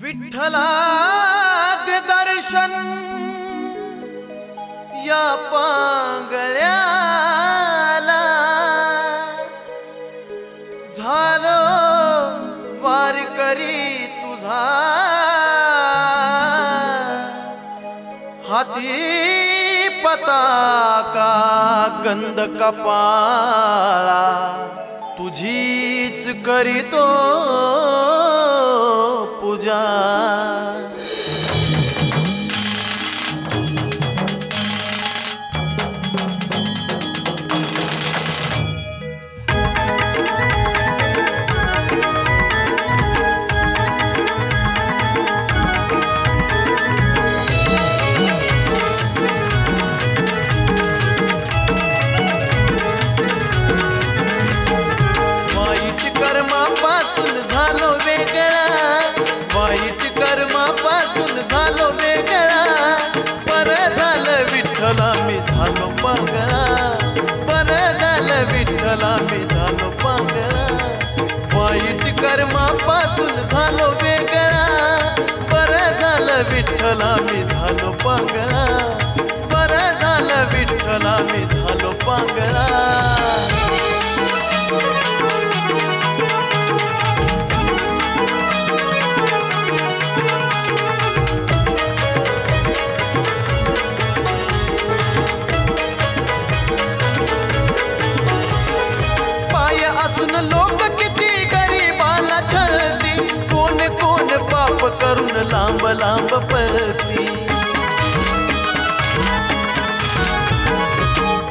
विठ्ठलात दर्शन. या पांगळ्याला झालो वारकरी तुझा. हाती पताका गंध कपाळा तुझीच करीतो. पूजा वाईट झालो वेगळा पर झालं विठ्ठला मी झालो पांगळा. पर झालं विठ्ठला मी झालो पांगळा. वाईट कर्मापासून झालो वेगळा. पर झालं विठ्ठला मी झालो पांगळा. पर झालं विठ्ठला मी लांब पळती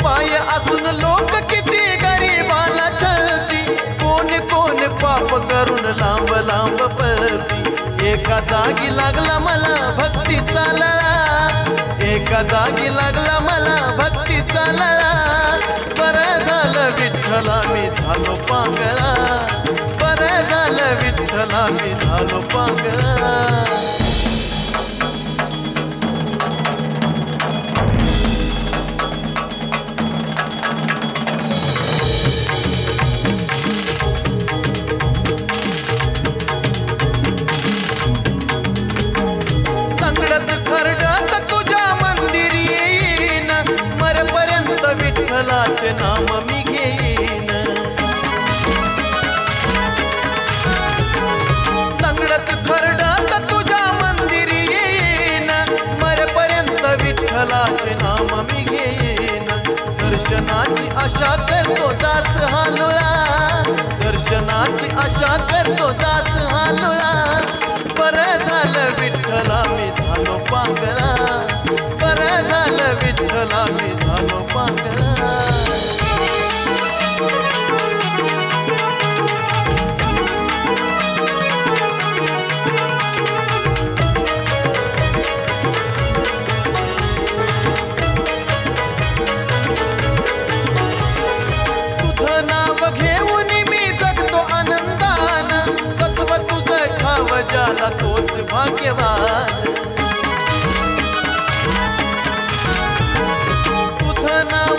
पाय असून लोक किती गरीबाला छळती। कोण कोण पाप करून लांब लांब पळती एका जागी लागला मला भक्ती चालला। एका जागी लागला मला भक्ती चालला। बरं झालं विठ्ठला मी झालो पांगळा। बरं झालं विठ्ठला मी झालो पांगळा। दर्शनाची आशा करतो दास हालुळा दर्शनाची आशा करतो दास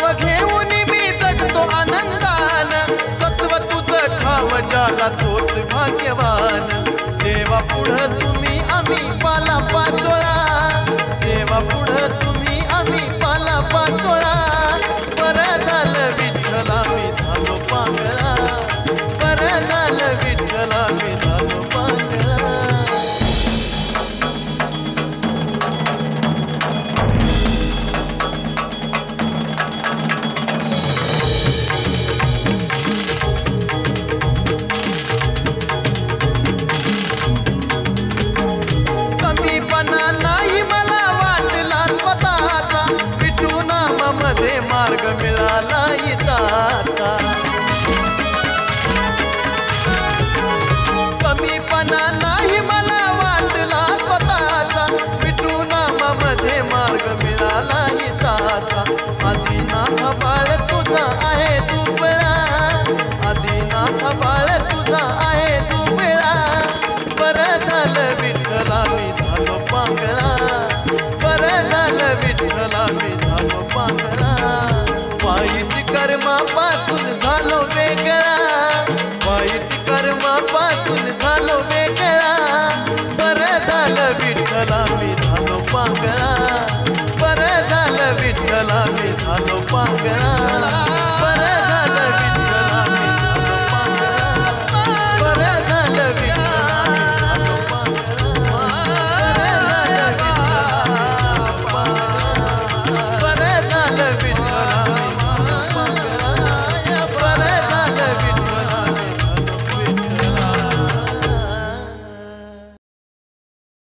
नाव घेऊन मी जगतो आनंदान. सत्व तुझं ठाव ज्याला तोच भाग्यवान. देवा पुढं तुम्ही आम्ही कमीपणा नाही मला वाटला स्वतःचा. विठू नामामध्ये मार्ग मिळाला आदिनाथ बाळ तुझा आहे दुबळा. आदिनाथ बाळ तुझा आहे दुबळा. बरं झालं विठ्ठला, मी झालो पांगळा. बरं झालं विठ्ठला, मी आलो पांगळा